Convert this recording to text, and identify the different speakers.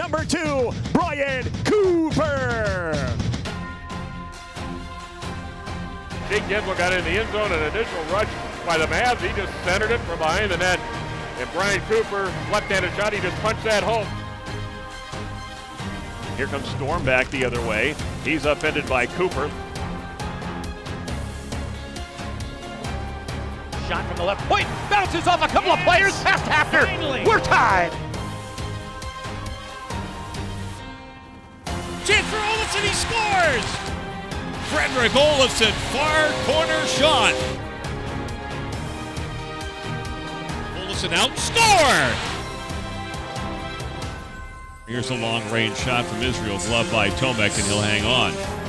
Speaker 1: number two, Brian Cooper.
Speaker 2: Jake Guentzel got in the end zone, an additional rush by the Mavs. He just centered it from behind the net. And Brian Cooper, left-handed shot, he just punched that home.
Speaker 1: Here comes Storm back the other way. He's upended by Cooper.
Speaker 3: Shot from the left point, bounces off a couple of players, past after.
Speaker 4: Finally.
Speaker 3: We're tied.
Speaker 4: Chance for Olofsson, he scores! Frederick Olofsson, far corner shot. Olofsson out, score! Here's a long range shot from Israel, gloved by Tomek, and he'll hang on.